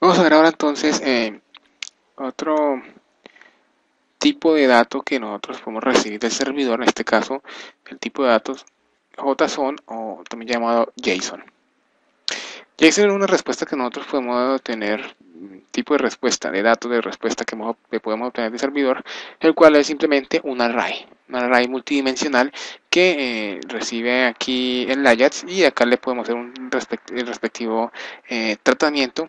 Vamos a ver ahora entonces eh, otro tipo de dato que nosotros podemos recibir del servidor, en este caso el tipo de datos JSON o también llamado JSON. JSON es una respuesta que nosotros podemos obtener, tipo de respuesta, de datos de respuesta que, podemos obtener del servidor, el cual es simplemente un array, un array multidimensional que eh, recibe aquí el Ajax y acá le podemos hacer un el respectivo eh, tratamiento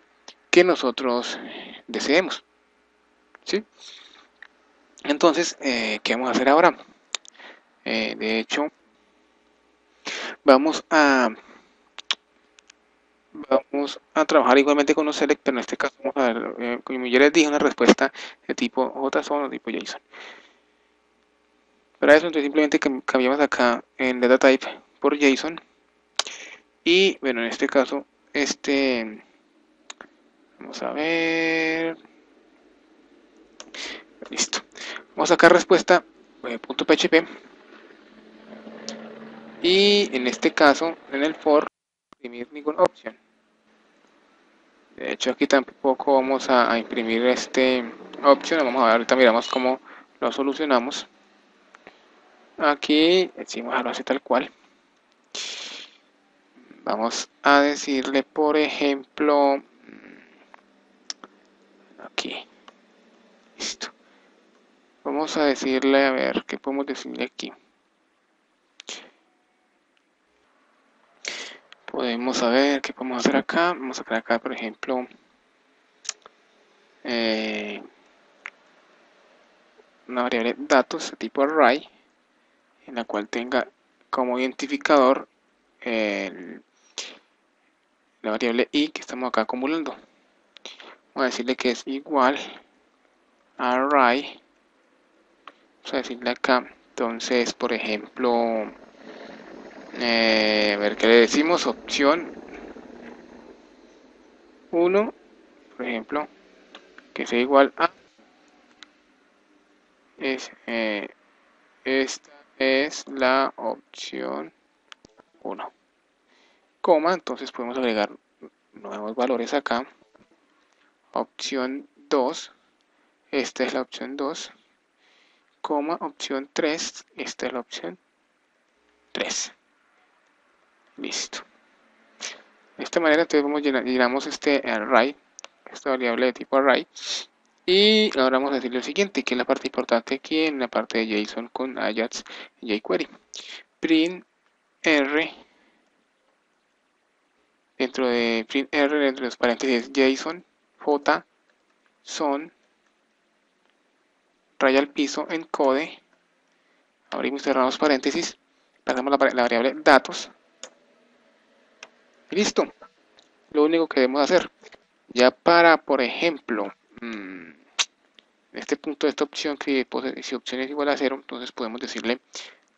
que nosotros deseemos. ¿sí? Entonces, eh, ¿qué vamos a hacer ahora? Eh, de hecho, vamos a vamos a trabajar igualmente con los select, pero en este caso vamos a ver, eh, como ya les dije, una respuesta de tipo JSON o tipo JSON. Para eso, entonces simplemente cambiamos acá en data type por JSON. Y bueno, en este caso, este vamos a ver listo Vamos a sacar respuesta eh, punto .php y en este caso en el for imprimir ninguna opción. De hecho aquí tampoco vamos a, imprimir este opción, vamos a ver, ahorita miramos cómo lo solucionamos. Aquí decimos algo así tal cual. Vamos a decirle, por ejemplo, aquí, listo. Vamos a decirle, a ver, ¿qué podemos decirle aquí? Podemos saber qué podemos hacer acá. Vamos a crear acá, por ejemplo, eh, una variable datos de tipo array, en la cual tenga como identificador la variable i que estamos acá acumulando. Vamos a decirle que es igual a array vamos a decirle acá. Entonces por ejemplo eh, a ver qué le decimos opción 1 por ejemplo que sea igual a es, eh, esta es la opción 1 coma entonces podemos agregar nuevos valores acá opción 2 esta es la opción 2 coma, opción 3, esta es la opción 3. Listo. De esta manera entonces vamos llenamos este array, esta variable de tipo array, y ahora vamos a decir lo siguiente, que es la parte importante aquí en la parte de JSON con Ajax y jQuery. Print R, dentro de print R, dentro de los paréntesis JSON, J, son raya al piso, encode, abrimos y cerramos paréntesis, pasamos la, variable datos, y listo. Lo único que debemos hacer, ya para, por ejemplo, en mm, este punto de esta opción, que si opción es igual a 0, entonces podemos decirle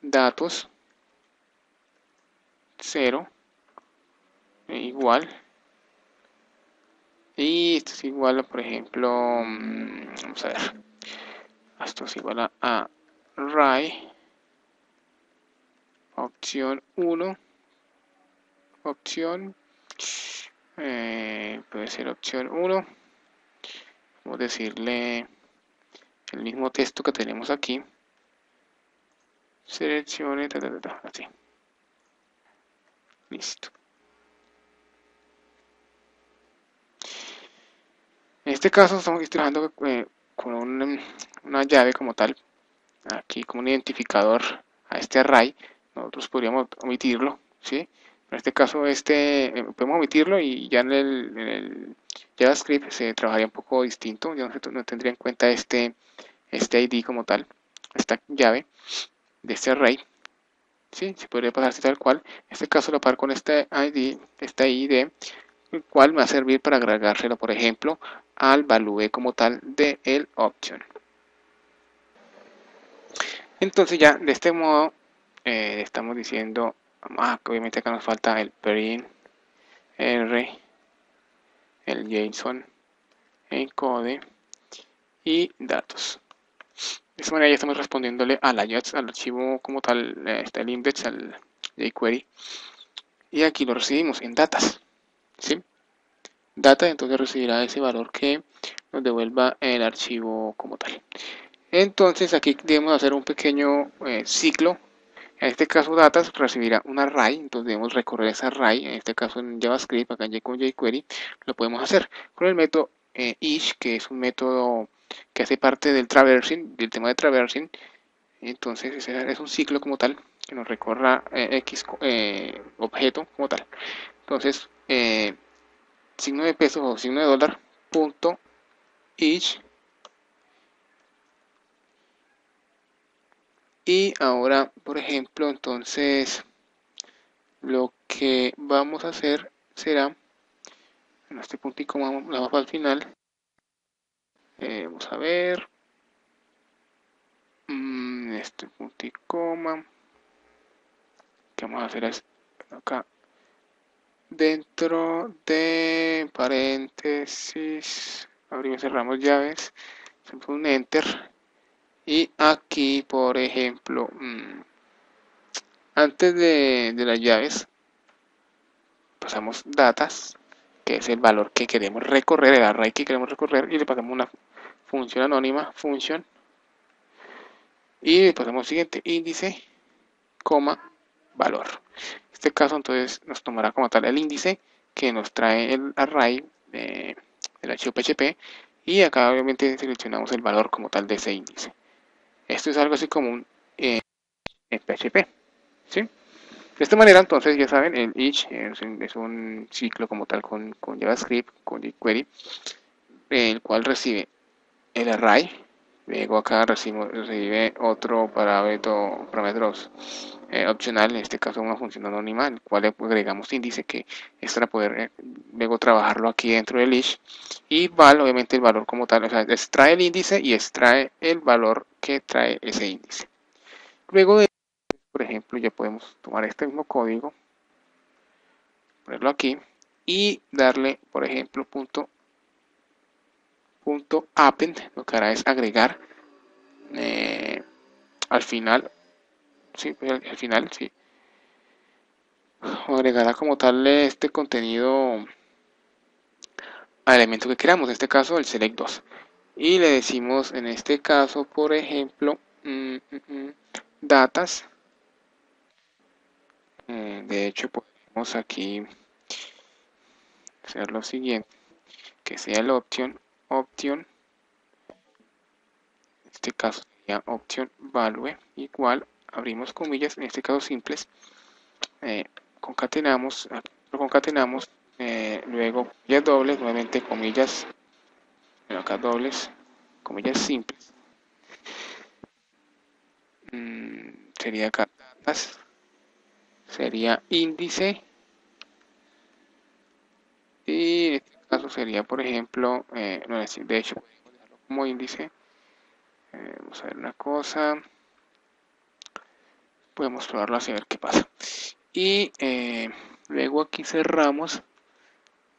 datos 0 e igual y esto es igual por ejemplo mm, vamos a ver. Esto es igual a array opción 1 opción eh, puede ser opción 1 vamos a decirle el mismo texto que tenemos aquí. Seleccione así. Listo este caso estamos trabajando eh, con una llave como tal, aquí como un identificador a este array, nosotros podríamos omitirlo, ¿sí? En este caso, este eh, podemos omitirlo y ya en el, JavaScript se trabajaría un poco distinto, ya no, tendría en cuenta este, este ID como tal, esta llave de este array, ¿sí? Se podría pasar tal cual, en este caso lo par con este ID, este ID, el cual va a servir para agregárselo, por ejemplo, al value como tal de el option. Entonces ya de este modo eh, estamos diciendo, ah, obviamente acá nos falta el print r, el JSON, encode y datos. De esta manera ya estamos respondiéndole al Ajax, al archivo como tal, eh, está el index, al jQuery. Y aquí lo recibimos en datas. ¿Sí? data, entonces recibirá ese valor que nos devuelva el archivo como tal. Entonces aquí debemos hacer un pequeño eh, ciclo. En este caso datas recibirá un array, entonces debemos recorrer ese array, en este caso en JavaScript, acá en con jQuery, lo podemos hacer con el método eh, each, que es un método que hace parte del traversing, del tema de traversing. Entonces ese es un ciclo como tal, que nos recorra eh, X objeto como tal. Entonces, signo de peso o signo de dólar, punto each y ahora por ejemplo entonces lo que vamos a hacer será en este coma la vamos al final. Eh, vamos a ver. Mm, este punto y coma que vamos a hacer es acá dentro de paréntesis abrimos cerramos llaves hacemos un enter y aquí por ejemplo mm, antes de, las llaves pasamos datas que es el valor que queremos recorrer el array que queremos recorrer y le pasamos una función anónima función y le pasamos siguiente índice coma valor este caso entonces nos tomará como tal el índice que nos trae el array de, del archivo php y acá obviamente seleccionamos el valor como tal de ese índice esto es algo así como un eh, en PHP. ¿sí? De esta manera, entonces, ya saben, el each es un, ciclo como tal con, JavaScript, con jQuery, el cual recibe el array, luego acá recibe, otro parámetro, parámetros eh, opcional, en este caso una función anónima, el cual le agregamos índice que es para poder eh, luego trabajarlo aquí dentro del each y val obviamente el valor como tal, o sea, extrae el índice y extrae el valor que trae ese índice. Luego de, por ejemplo, ya podemos tomar este mismo código, ponerlo aquí y darle, por ejemplo, punto, punto append, lo que hará es agregar eh, al final, sí, al final, sí, agregará como tal este contenido al elemento que queramos, en este caso el select 2 y le decimos en este caso por ejemplo mm, mm, mm, datas. Eh, de hecho podemos aquí hacer lo siguiente que sea el option option en este caso sería option value igual abrimos comillas en este caso simples eh, concatenamos concatenamos eh, luego ya dobles nuevamente comillas acá dobles, comillas simples. Mm, sería acá sería índice. Y sería, por ejemplo, eh, no decir, de hecho, como índice. Eh, vamos a ver una cosa. Podemos probarlo así a ver qué pasa. Y eh, luego aquí cerramos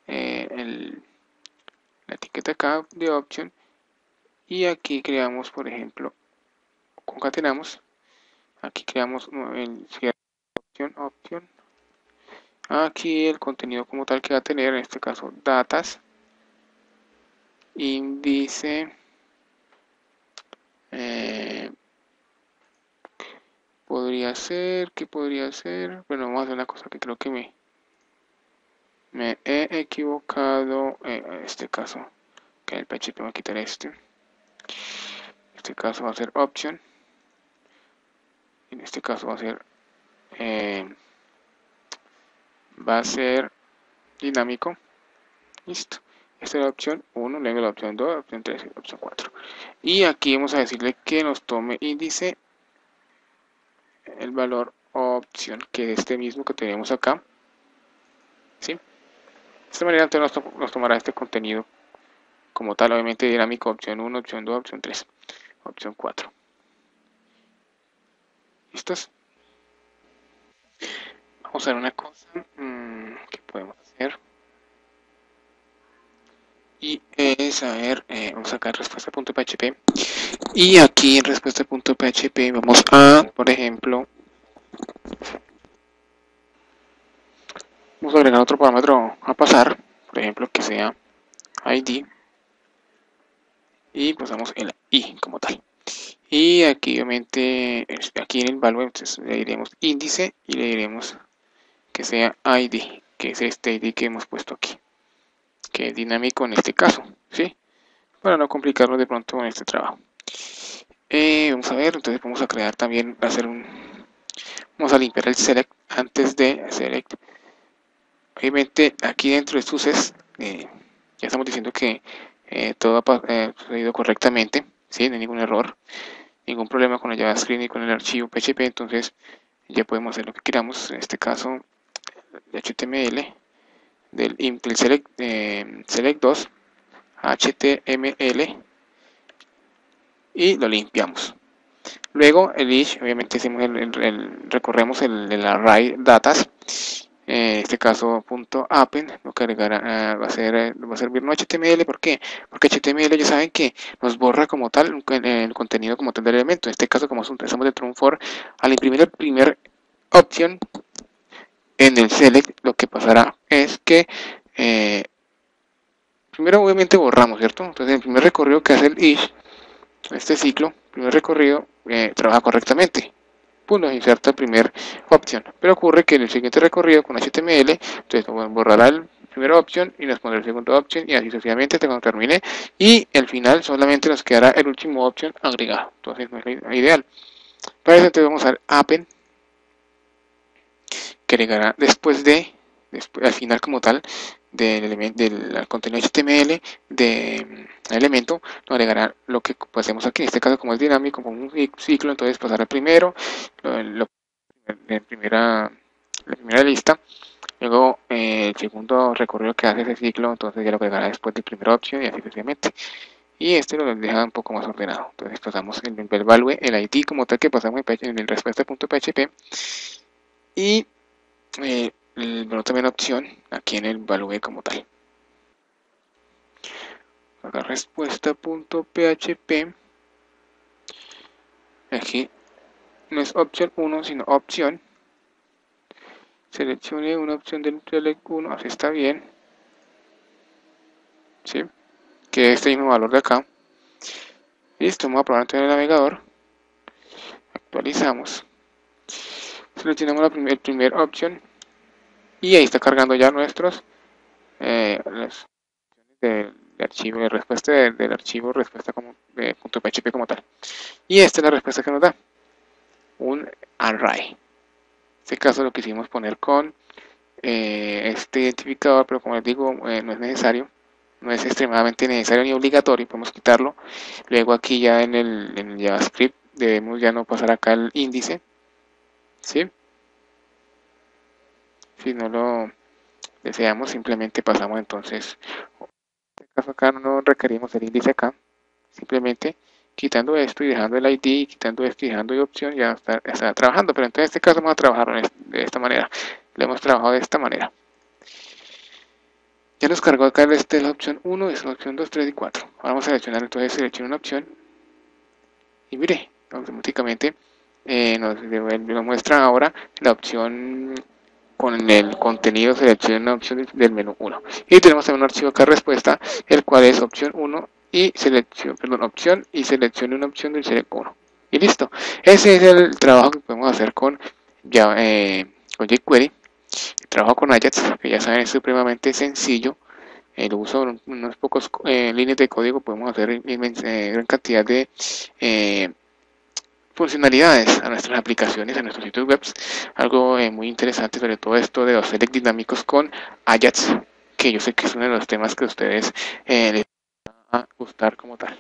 el la etiqueta acá de option y aquí creamos por ejemplo concatenamos aquí creamos el opción option aquí el contenido como tal que va a tener en este caso datas índice eh, podría ser que podría ser bueno vamos a hacer una cosa que creo que me he equivocado en este caso. Que el PHP va a quitar este. En este caso va a ser option. En este caso va a ser eh, va a ser dinámico. Listo esta es la opción 1 luego la opción 2 opción 3 y opción 4 y aquí vamos a decirle que nos tome índice el valor opción que es este mismo que tenemos acá ¿sí? De esta manera entonces nos, tomará este contenido como tal, obviamente dinámico, opción 1, opción 2, opción 3, opción 4. ¿Listos? Vamos a ver una cosa mm, que podemos hacer. Y es, a ver, eh, vamos a sacar respuesta.php. Y aquí en respuesta.php vamos a, por ejemplo, Vamos a agregar otro parámetro a pasar. por ejemplo, que sea ID y pasamos el I como tal. Y aquí obviamente, aquí en el value, le diremos índice y le diremos que sea ID, que es este ID que hemos puesto aquí, que dinámico en este caso, ¿sí? Para no complicarlo de pronto con este trabajo. Eh, vamos a ver, entonces vamos a crear también, hacer un, vamos a limpiar el select antes de select. Obviamente aquí dentro de SUSES, eh, ya estamos diciendo que eh, todo ha eh, sucedido correctamente, ¿sí? no hay ningún error, ningún problema con el JavaScript ni con el archivo PHP, entonces ya podemos hacer lo que queramos, en este caso HTML del, del select, select 2 HTML y lo limpiamos. Luego el ish, obviamente hicimos el, recorremos el, array datas, en este caso punto append, lo cargará, ah, va a ser va a servir no HTML, ¿por qué? Porque HTML ya saben que nos borra como tal el contenido como tal del elemento. En este caso, como estamos dentro de un for, al imprimir el primer option en el select, lo que pasará es que eh, primero obviamente borramos, ¿cierto? Entonces el primer recorrido que hace el ish este ciclo, primer recorrido, eh, trabaja correctamente. Punto, nos inserta el primer opción. Pero ocurre que en el siguiente recorrido con HTML, entonces borrará el primera opción y nos pondrá el segundo opción y así sucesivamente hasta cuando termine. Y al final solamente nos quedará el último opción agregado. Entonces no es ideal. Para eso entonces vamos al append que llegará después de, al final como tal, del, del contenido HTML de mm, elemento nos agregará lo que hacemos aquí. En este caso como es dinámico como un ciclo entonces pasará primero lo, la primera la primera lista luego eh, el segundo recorrido que hace ese ciclo entonces ya lo agregará después de primera opción y así sucesivamente. Y este lo deja un poco más ordenado. Entonces pasamos el, el value el id como tal que pasamos en el respuesta.php y eh, bueno, también opción aquí en el value como tal. Acá respuesta.php. Aquí no es opción 1, sino opción. Seleccione una opción del select 1, así está bien. ¿Sí? Que este mismo valor de acá. Listo, vamos a probar en el navegador. Actualizamos. Seleccionamos la primer, el primer opción. Y ahí está cargando ya nuestros eh, de, archivo de respuesta del archivo respuesta como de .php como tal. Y esta es la respuesta que nos da. Un array. En este caso lo quisimos poner con eh, este identificador pero como les digo eh, no es necesario. No es extremadamente necesario ni obligatorio podemos quitarlo. Luego aquí ya en el javascript debemos ya no pasar acá el índice ¿sí? si no lo deseamos simplemente pasamos entonces en este caso acá no requerimos el índice acá simplemente quitando esto y dejando el ID quitando esto y dejando la opción ya está, trabajando pero entonces en este caso vamos a trabajar de esta manera lo hemos trabajado de esta manera ya nos cargó acá este la opción 1 es la opción 2, 3 y 4 ahora vamos a seleccionar entonces seleccionar una opción y mire automáticamente eh, nos, nos muestra ahora la opción con el contenido seleccione una opción del menú 1 y tenemos un archivo acá respuesta el cual es opción 1 y selección perdón opción y seleccione una opción del select 1 y listo. Ese es el trabajo que podemos hacer con ya eh, con jQuery. El trabajo con Ajax que ya saben es supremamente sencillo. El uso de unos pocos eh, líneas de código podemos hacer eh, gran cantidad de eh, funcionalidades a nuestras aplicaciones, a nuestros sitios web. Algo eh, muy interesante sobre todo esto de los select dinámicos con Ajax, que yo sé que es uno de los temas que a ustedes eh, les va a gustar como tal.